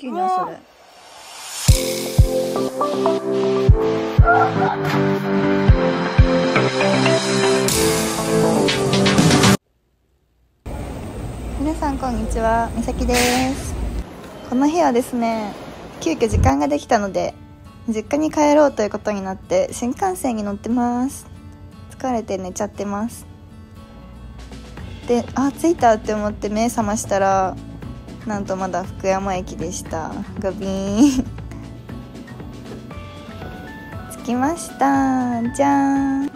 きいなそれ皆さんこんにちは。みさきです。この日はですね急遽時間ができたので実家に帰ろうということになって新幹線に乗ってます。疲れて寝ちゃってます。であ着いたって思って目覚ましたらなんとまだ福山駅でした。ガビーン 着きました。じゃーん。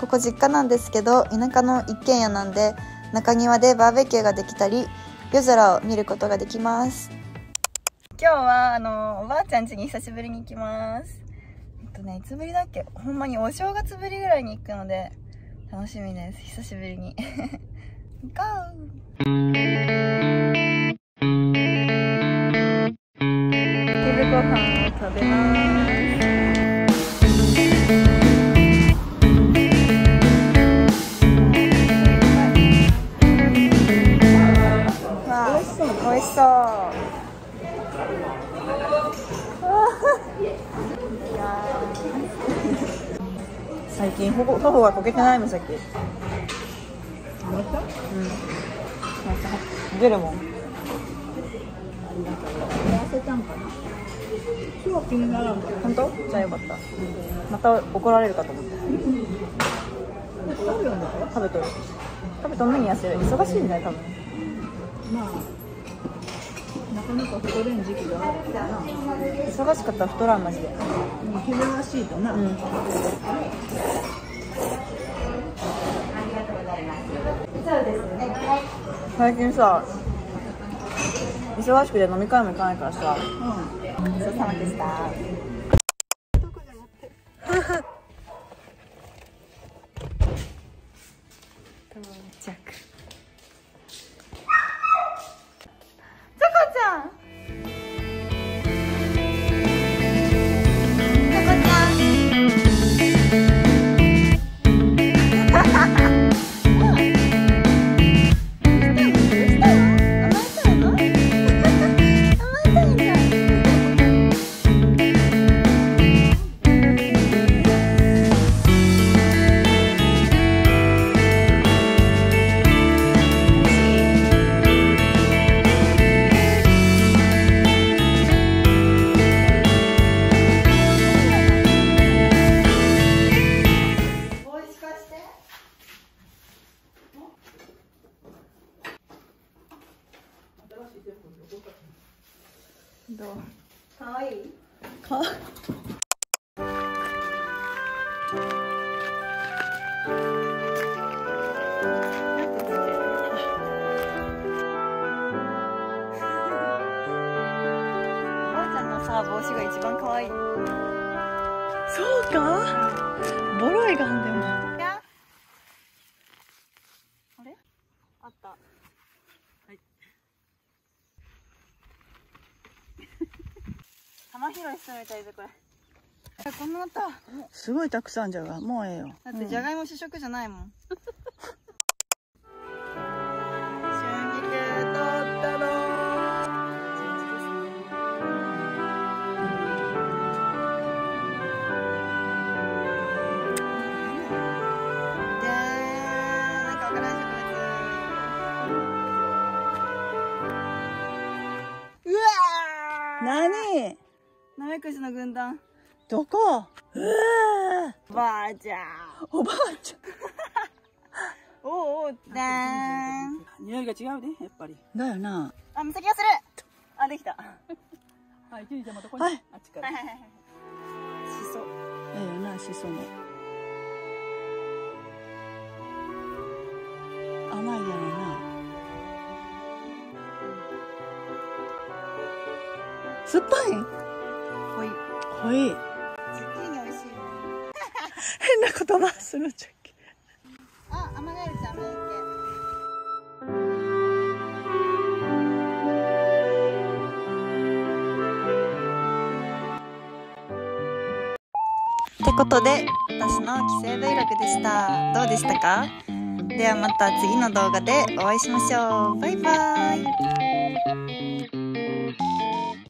ここ実家なんですけど田舎の一軒家なんで中庭でバーベキューができたり夜空を見ることができます。今日はあのおばあちゃん家に久しぶりに行きます。とねいつぶりだっけ？ほんまにお正月ぶりぐらいに行くので楽しみです。久しぶりに。ゴ 最近ほぼ頬がこけてないのさっき。うん。出るもん痩せたんかな？今日気にならんか本当？じゃあよかった。また怒られるかと思って食べとる。食べとんのに痩せる。忙しいんだよ多分。まあなかなか太れん時期があるな忙しかったら太らんマジで。うん昼らしいとな、うん。最近さ忙しくて飲み会も行かないからさ。ごちそうさまでしたどう？かわい？いかおばあちゃんのさ帽子が一番可愛い。そうか？ボロいがんでもあれあったはい玉拾いしてみたいぜこれ。えこんなあった。すごいたくさんじゃが。もうええよ。だってじゃがいも主食じゃないもん。うわ何？ナメクジの軍団。どこ？うわおばあちゃん。おばあち おうおうでー。んゃん匂いが違うねやっぱり。だよな。あ、むさきがする。あ、できた。はいキリちゃんまたこはい。あっちから。はいはいはい。しそええよなしそも。甘いやろな。酸っぱい？ほい。濃い。ズッキーニ美味しい変な言葉するんじゃっけあ、アマガエルちゃん見えってことで私の帰省 Vlog でした。どうでしたか？ではまた次の動画でお会いしましょう。バイバーイ